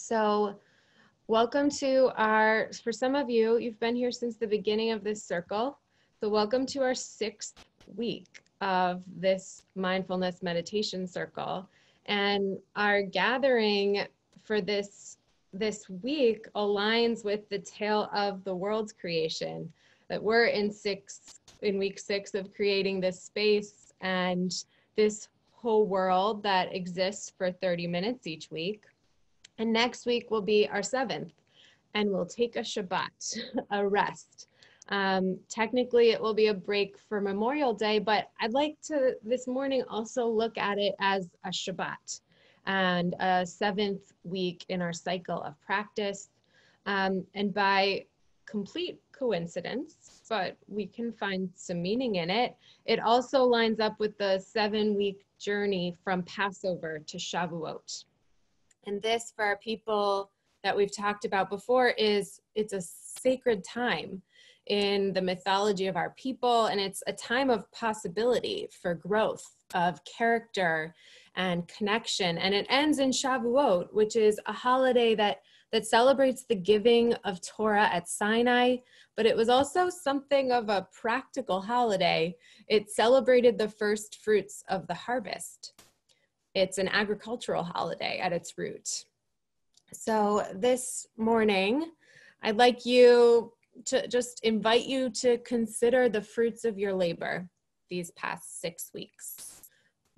So, welcome to our, for some of you, you've been here since the beginning of this circle. So, welcome to our sixth week of this mindfulness meditation circle. And our gathering for this this week aligns with the tale of the world's creation that we're in six in week six of creating this space and this whole world that exists for 30 minutes each week and next week will be our seventh and we'll take a shabbat a rest um, technically it will be a break for memorial day but i'd like to this morning also look at it as a shabbat and a seventh week in our cycle of practice. Um, and by complete coincidence, but we can find some meaning in it, it also lines up with the seven week journey from Passover to Shavuot. And this, for our people that we've talked about before, is it's a sacred time in the mythology of our people, and it's a time of possibility for growth of character and connection. And it ends in Shavuot, which is a holiday that that celebrates the giving of Torah at Sinai, but it was also something of a practical holiday. It celebrated the first fruits of the harvest. It's an agricultural holiday at its root. So this morning, I'd like you to just invite you to consider the fruits of your labor these past six weeks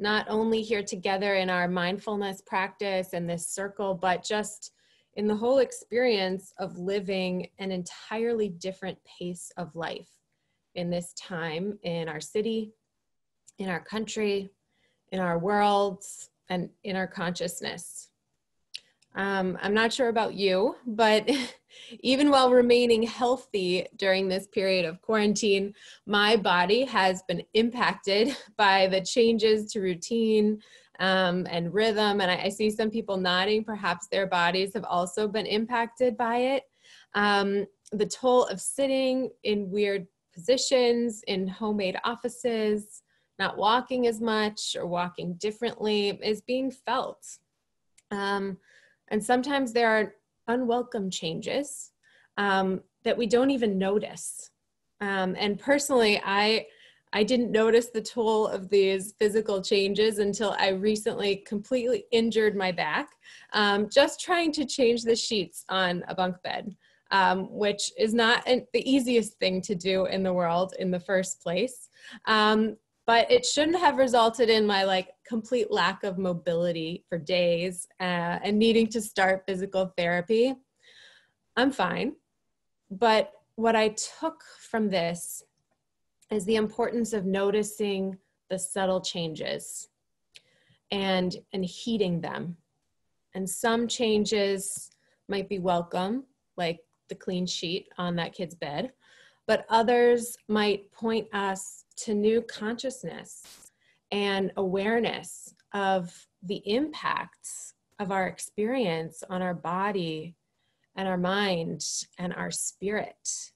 not only here together in our mindfulness practice and this circle, but just in the whole experience of living an entirely different pace of life in this time in our city, in our country, in our worlds, and in our consciousness. Um, I'm not sure about you, but even while remaining healthy during this period of quarantine, my body has been impacted by the changes to routine um, and rhythm. And I, I, see some people nodding, perhaps their bodies have also been impacted by it. Um, the toll of sitting in weird positions in homemade offices, not walking as much or walking differently is being felt. Um, and sometimes there are unwelcome changes um, that we don't even notice. Um, and personally, I I didn't notice the toll of these physical changes until I recently completely injured my back, um, just trying to change the sheets on a bunk bed, um, which is not an, the easiest thing to do in the world in the first place. Um, but it shouldn't have resulted in my like complete lack of mobility for days uh, and needing to start physical therapy. I'm fine but what i took from this is the importance of noticing the subtle changes and and heeding them. And some changes might be welcome like the clean sheet on that kid's bed but others might point us to new consciousness and awareness of the impacts of our experience on our body and our mind and our spirit.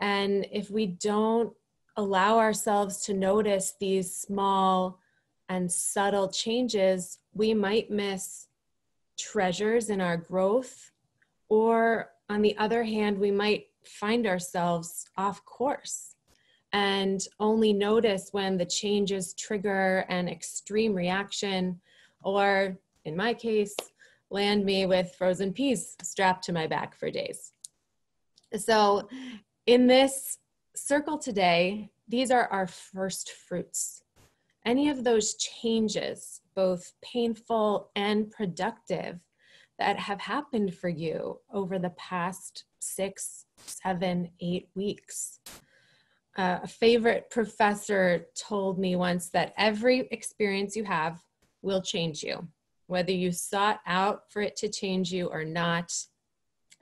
And if we don't allow ourselves to notice these small and subtle changes, we might miss treasures in our growth. Or on the other hand, we might find ourselves off course and only notice when the changes trigger an extreme reaction, or in my case, land me with frozen peas strapped to my back for days. So, in this circle today, these are our first fruits. Any of those changes, both painful and productive, that have happened for you over the past six, seven, eight weeks uh, a favorite professor told me once that every experience you have will change you, whether you sought out for it to change you or not.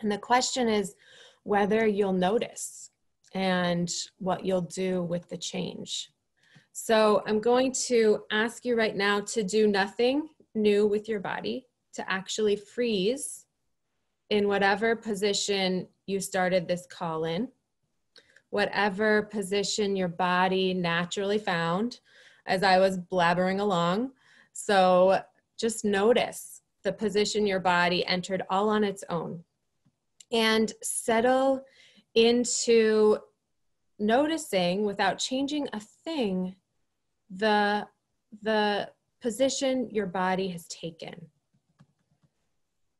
And the question is whether you'll notice and what you'll do with the change. So I'm going to ask you right now to do nothing new with your body, to actually freeze in whatever position you started this call in whatever position your body naturally found as I was blabbering along. So just notice the position your body entered all on its own. And settle into noticing without changing a thing the the position your body has taken.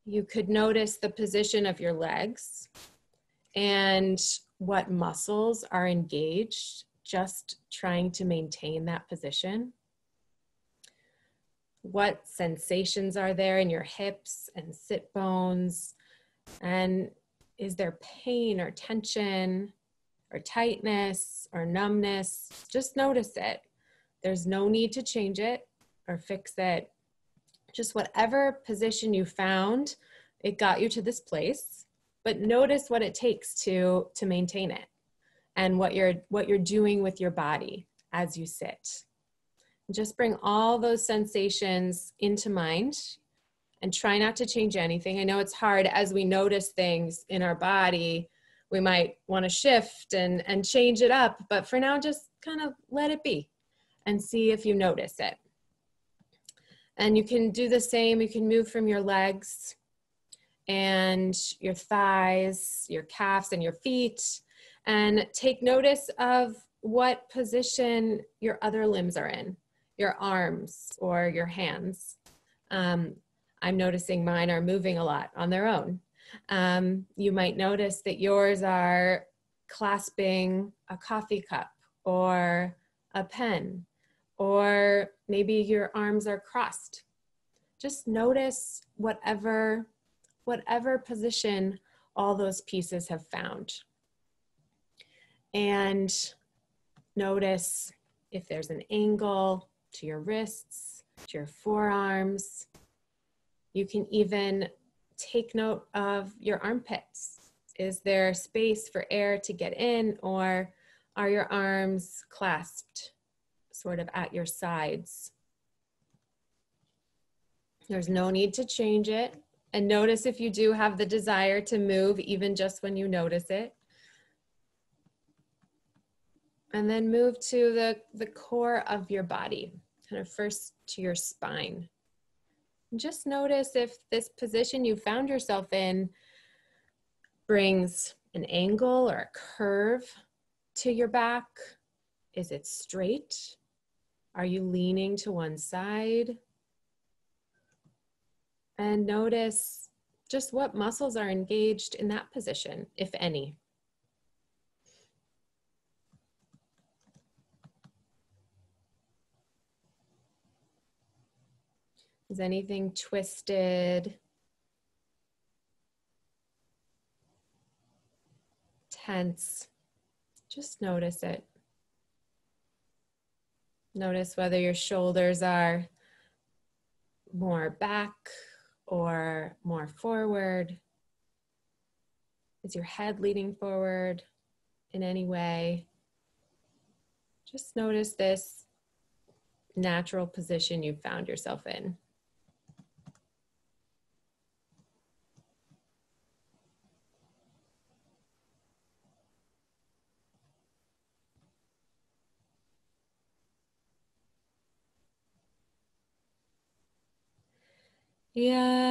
You could notice the position of your legs and what muscles are engaged just trying to maintain that position. What sensations are there in your hips and sit bones? And is there pain or tension or tightness or numbness? Just notice it. There's no need to change it or fix it. Just whatever position you found, it got you to this place, but notice what it takes to to maintain it and what you're what you're doing with your body as you sit. just bring all those sensations into mind and try not to change anything. I know it's hard as we notice things in our body. We might want to shift and, and change it up, but for now, just kind of let it be and see if you notice it. And you can do the same. You can move from your legs and your thighs, your calves, and your feet, and take notice of what position your other limbs are in your arms or your hands. Um, I'm noticing mine are moving a lot on their own. Um, you might notice that yours are clasping a coffee cup or a pen or maybe your arms are crossed. Just notice whatever, whatever position all those pieces have found. And notice if there's an angle to your wrists, to your forearms. You can even take note of your armpits. Is there space for air to get in, or are your arms clasped sort of at your sides. There's no need to change it. And notice if you do have the desire to move, even just when you notice it. And then move to the, the core of your body, kind of first to your spine. Just notice if this position you found yourself in brings an angle or a curve to your back. Is it straight? Are you leaning to one side? And notice just what muscles are engaged in that position, if any. Is anything twisted? Tense? Just notice it. Notice whether your shoulders are more back or more forward. Is your head leaning forward in any way? Just notice this natural position you found yourself in. Yeah,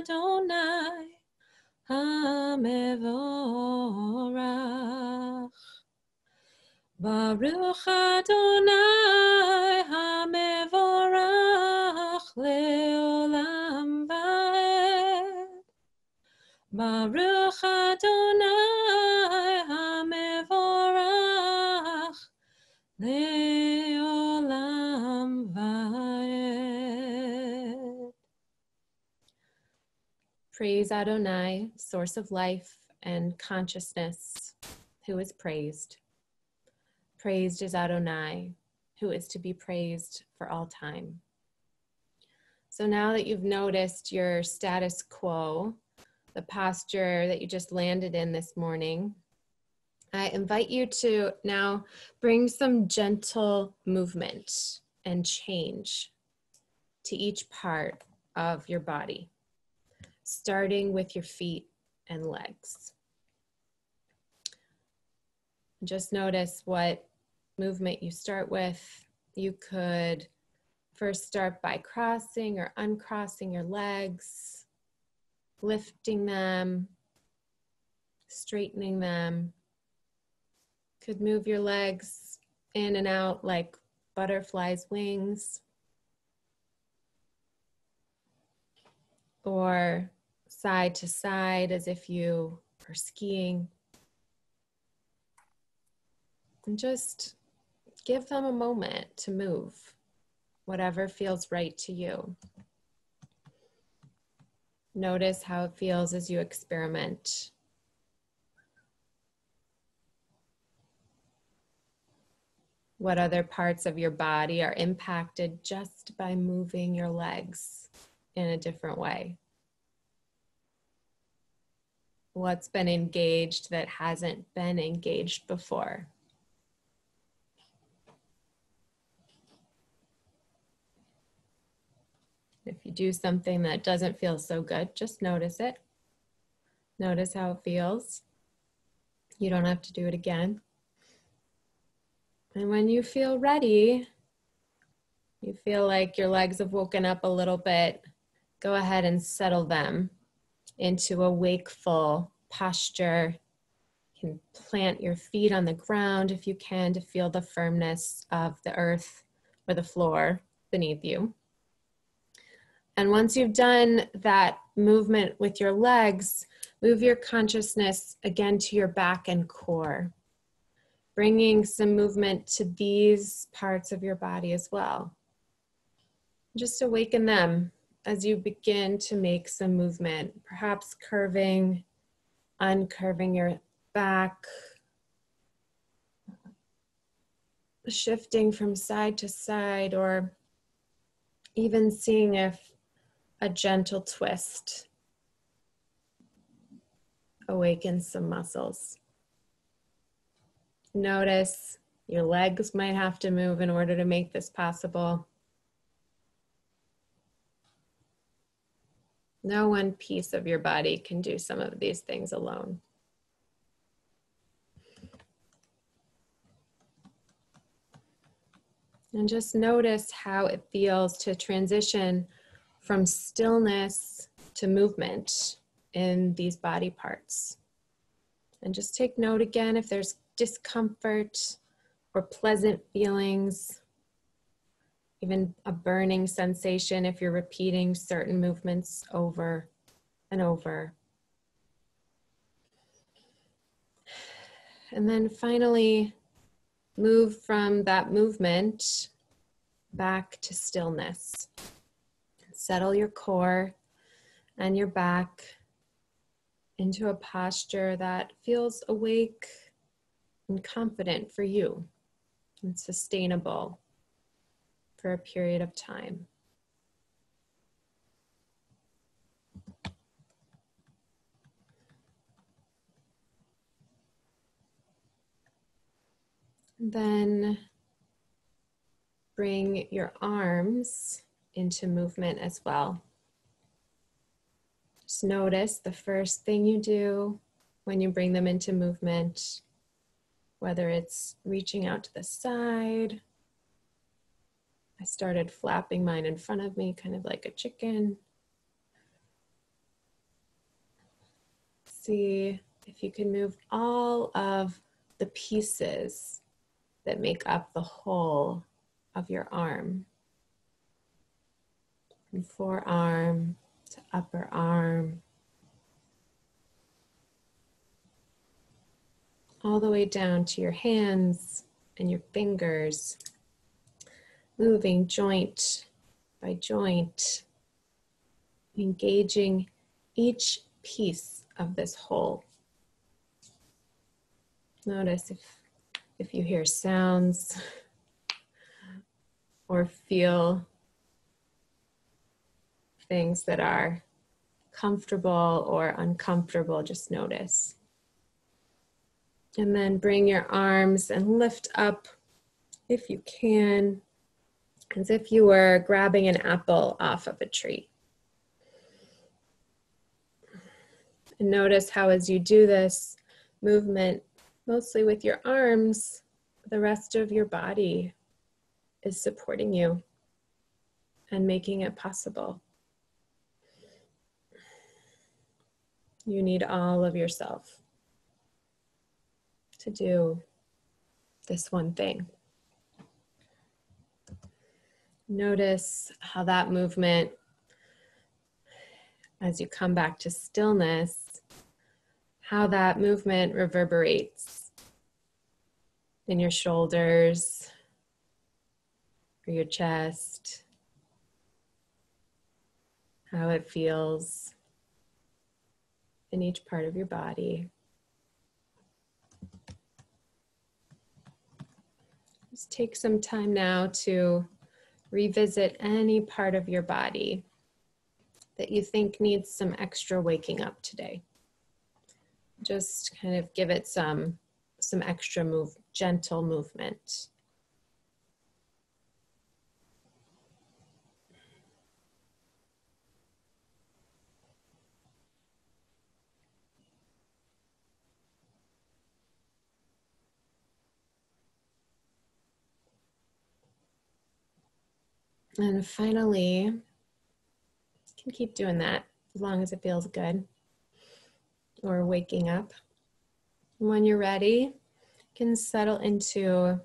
Adonai, Baruch Adonai HaMevorach Leolam Vaed. Baruch Adonai HaMevorach Leolam Vaed. Praise Adonai, source of life and consciousness, who is praised. Praised is Adonai, who is to be praised for all time. So now that you've noticed your status quo, the posture that you just landed in this morning, I invite you to now bring some gentle movement and change to each part of your body, starting with your feet and legs. Just notice what movement you start with. You could first start by crossing or uncrossing your legs, lifting them, straightening them. Could move your legs in and out like butterflies' wings. Or side to side as if you are skiing. And just give them a moment to move, whatever feels right to you. Notice how it feels as you experiment. What other parts of your body are impacted just by moving your legs in a different way? What's been engaged that hasn't been engaged before? You do something that doesn't feel so good, just notice it. Notice how it feels. You don't have to do it again. And when you feel ready, you feel like your legs have woken up a little bit, go ahead and settle them into a wakeful posture. You can plant your feet on the ground if you can to feel the firmness of the earth or the floor beneath you. And once you've done that movement with your legs, move your consciousness again to your back and core, bringing some movement to these parts of your body as well. Just awaken them as you begin to make some movement, perhaps curving, uncurving your back, shifting from side to side, or even seeing if a gentle twist awakens some muscles. Notice your legs might have to move in order to make this possible. No one piece of your body can do some of these things alone. And just notice how it feels to transition from stillness to movement in these body parts. And just take note again if there's discomfort or pleasant feelings, even a burning sensation if you're repeating certain movements over and over. And then finally, move from that movement back to stillness. Settle your core and your back into a posture that feels awake and confident for you and sustainable for a period of time. Then bring your arms into movement as well. Just notice the first thing you do when you bring them into movement, whether it's reaching out to the side. I started flapping mine in front of me, kind of like a chicken. See if you can move all of the pieces that make up the whole of your arm from forearm to upper arm, all the way down to your hands and your fingers, moving joint by joint, engaging each piece of this whole. Notice if, if you hear sounds or feel things that are comfortable or uncomfortable, just notice. And then bring your arms and lift up if you can, as if you were grabbing an apple off of a tree. And notice how, as you do this movement, mostly with your arms, the rest of your body is supporting you and making it possible. You need all of yourself to do this one thing. Notice how that movement, as you come back to stillness, how that movement reverberates in your shoulders or your chest, how it feels in each part of your body. Just take some time now to revisit any part of your body that you think needs some extra waking up today. Just kind of give it some some extra move, gentle movement. And finally, you can keep doing that as long as it feels good or waking up. When you're ready, you can settle into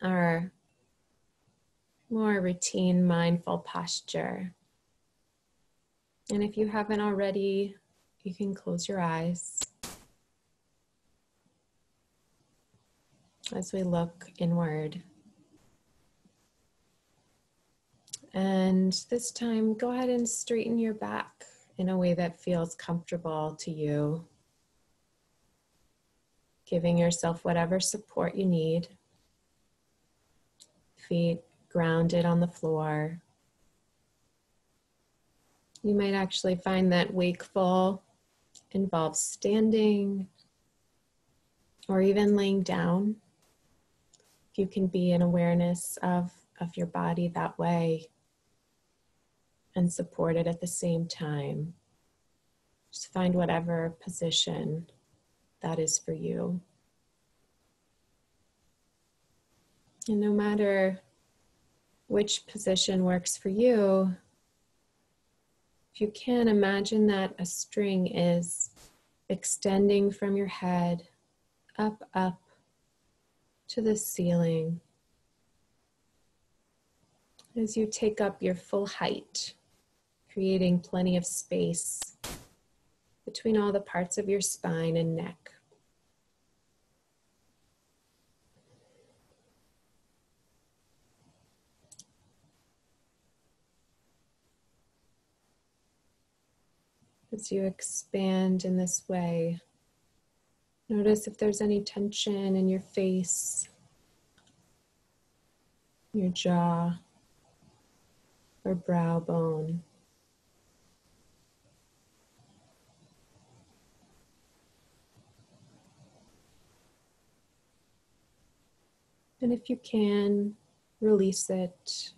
our more routine mindful posture. And if you haven't already, you can close your eyes as we look inward. And this time, go ahead and straighten your back in a way that feels comfortable to you. Giving yourself whatever support you need. Feet grounded on the floor. You might actually find that wakeful involves standing or even laying down. If you can be in awareness of, of your body that way, and supported at the same time. Just find whatever position that is for you. And no matter which position works for you, if you can imagine that a string is extending from your head up, up to the ceiling as you take up your full height creating plenty of space between all the parts of your spine and neck. As you expand in this way, notice if there's any tension in your face, your jaw, or brow bone. And if you can, release it.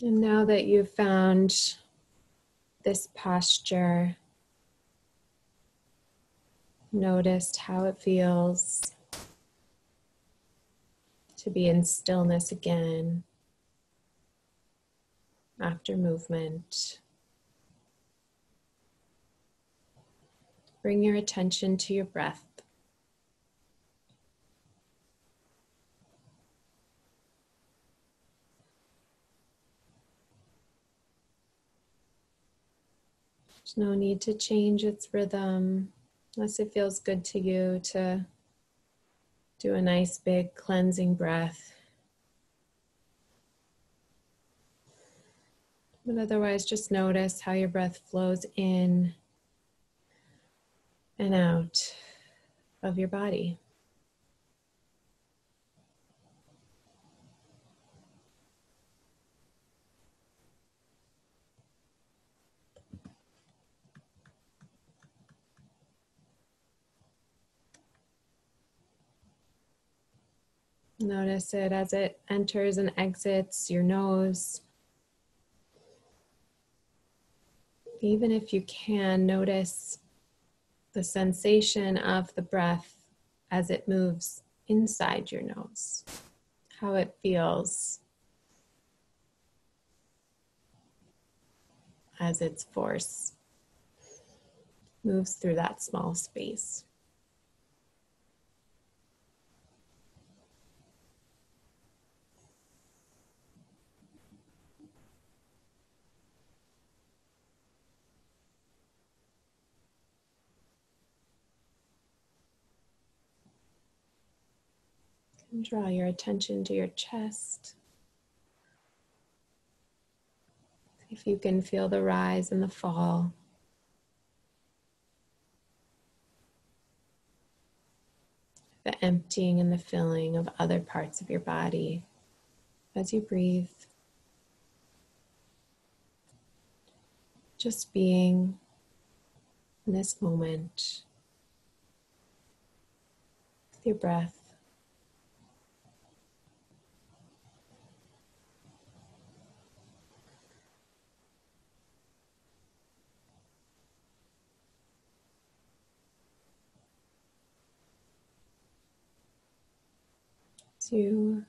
And now that you've found this posture, noticed how it feels to be in stillness again after movement. Bring your attention to your breath. There's no need to change its rhythm unless it feels good to you to do a nice big cleansing breath. But otherwise, just notice how your breath flows in and out of your body. Notice it as it enters and exits your nose. Even if you can, notice the sensation of the breath as it moves inside your nose, how it feels as its force moves through that small space. Draw your attention to your chest. If you can feel the rise and the fall. The emptying and the filling of other parts of your body as you breathe. Just being in this moment with your breath. To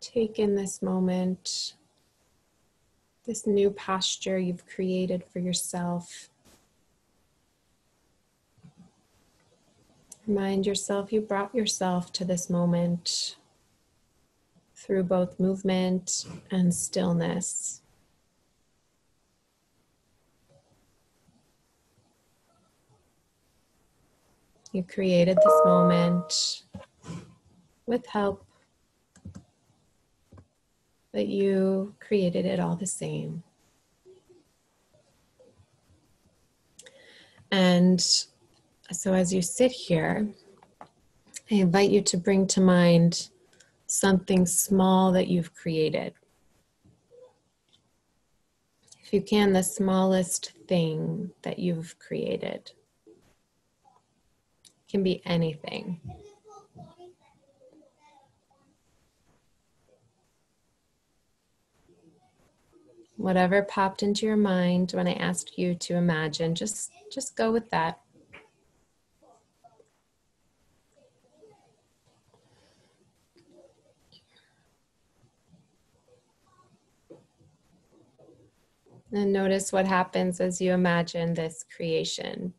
take in this moment, this new posture you've created for yourself. Remind yourself you brought yourself to this moment through both movement and stillness. You created this moment with help, but you created it all the same. And so, as you sit here, I invite you to bring to mind something small that you've created. If you can, the smallest thing that you've created can be anything. Whatever popped into your mind when I asked you to imagine, just just go with that. And notice what happens as you imagine this creation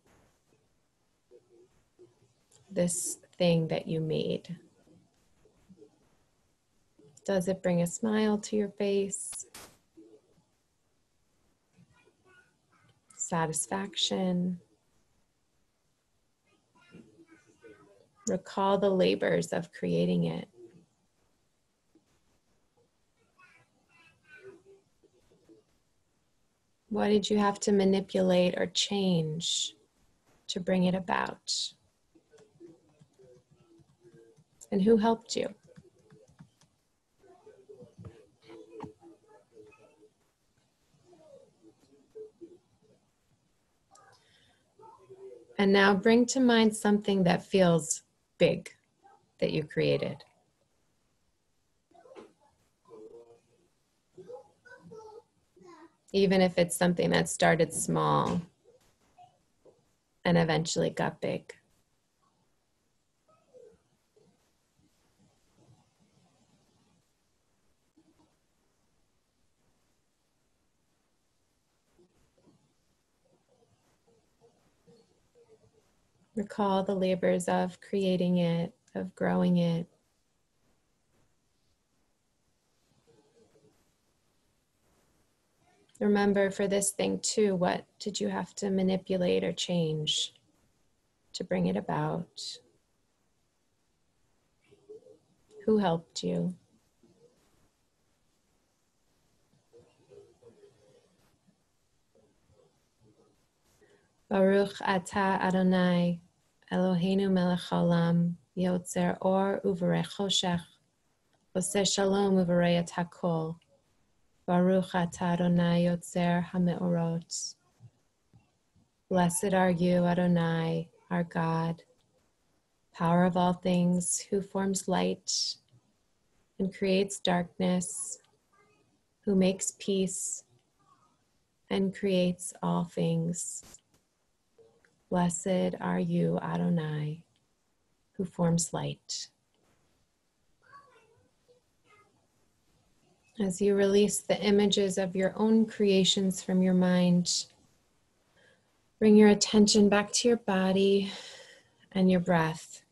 this thing that you made? Does it bring a smile to your face? Satisfaction? Recall the labors of creating it. What did you have to manipulate or change to bring it about? And who helped you? And now bring to mind something that feels big that you created. Even if it's something that started small and eventually got big. Recall the labors of creating it, of growing it. Remember for this thing too, what did you have to manipulate or change to bring it about? Who helped you? Baruch atah Adonai Eloheinu melech haolam, yotzer or choshech, shalom et hakol. Baruch Adonai yotzer hameorot. Blessed are you, Adonai, our God, power of all things, who forms light and creates darkness, who makes peace and creates all things. Blessed are you, Adonai, who forms light. As you release the images of your own creations from your mind, bring your attention back to your body and your breath.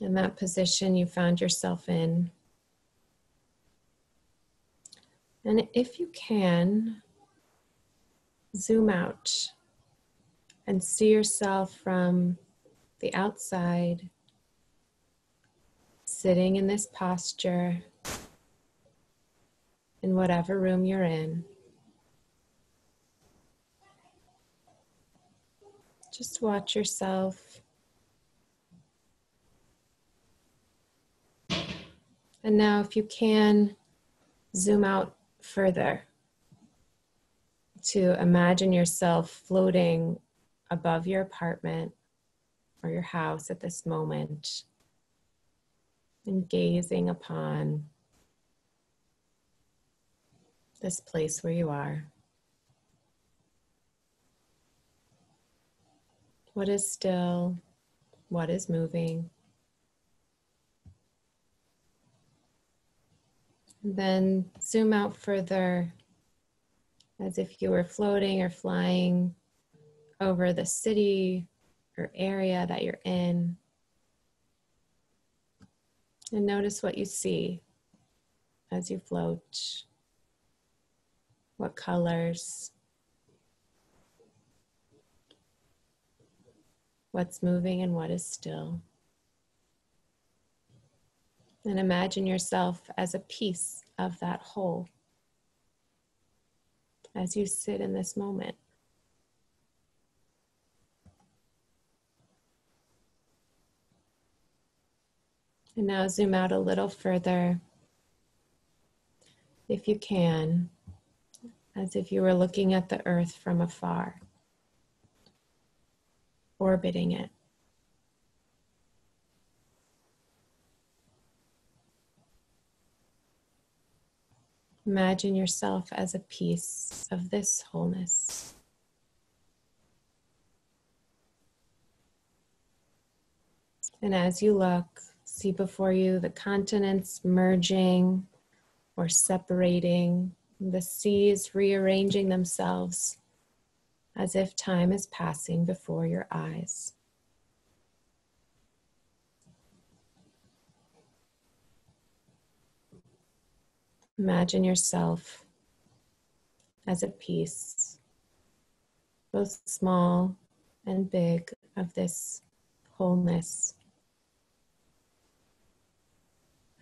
in that position you found yourself in. And if you can, zoom out and see yourself from the outside, sitting in this posture in whatever room you're in. Just watch yourself And now, if you can, zoom out further to imagine yourself floating above your apartment or your house at this moment and gazing upon this place where you are. What is still? What is moving? Then zoom out further as if you were floating or flying over the city or area that you're in. And notice what you see as you float. What colors? What's moving and what is still? And imagine yourself as a piece of that whole as you sit in this moment. And now zoom out a little further, if you can, as if you were looking at the earth from afar, orbiting it. Imagine yourself as a piece of this wholeness. And as you look, see before you the continents merging or separating, the seas rearranging themselves as if time is passing before your eyes. Imagine yourself as a piece, both small and big, of this wholeness.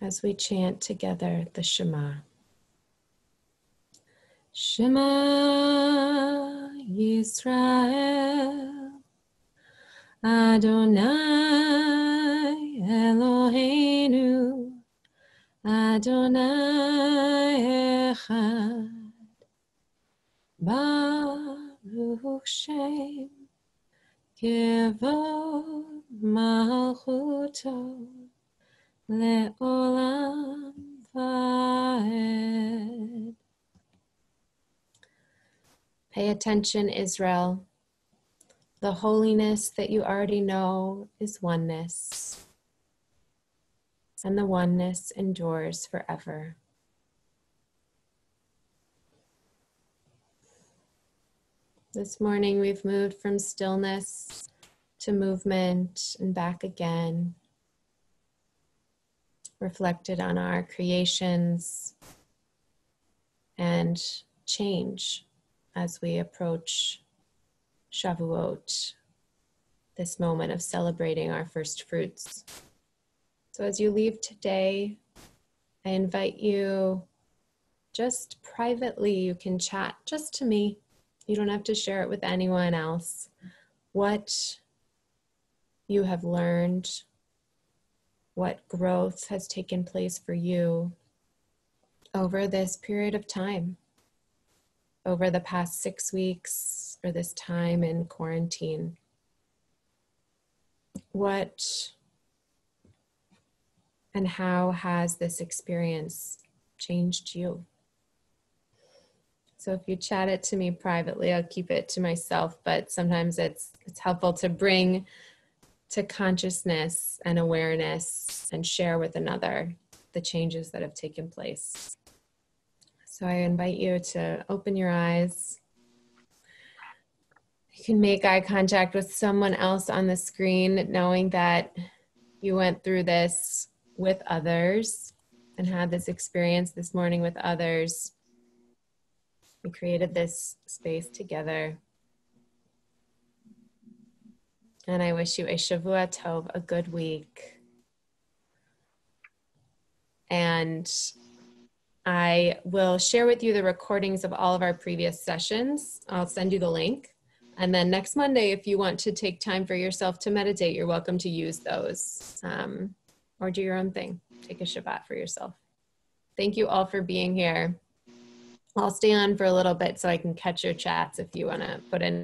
As we chant together the Shema. Shema Yisrael Adonai Eloheinu Adonai Echad Baruch Shem Kivod Malchuto Leolam Vaed Pay attention, Israel. The holiness that you already know is oneness and the oneness endures forever. This morning we've moved from stillness to movement and back again. Reflected on our creations and change as we approach Shavuot, this moment of celebrating our first fruits. So as you leave today, I invite you just privately, you can chat just to me. You don't have to share it with anyone else. What you have learned, what growth has taken place for you over this period of time, over the past six weeks, or this time in quarantine. What and how has this experience changed you? So if you chat it to me privately, I'll keep it to myself, but sometimes it's it's helpful to bring to consciousness and awareness and share with another the changes that have taken place. So I invite you to open your eyes. You can make eye contact with someone else on the screen, knowing that you went through this with others and had this experience this morning with others. We created this space together. And I wish you a Shavua Tov, a good week. And I will share with you the recordings of all of our previous sessions. I'll send you the link. And then next Monday, if you want to take time for yourself to meditate, you're welcome to use those um, or do your own thing. Take a Shabbat for yourself. Thank you all for being here. I'll stay on for a little bit so I can catch your chats if you want to put in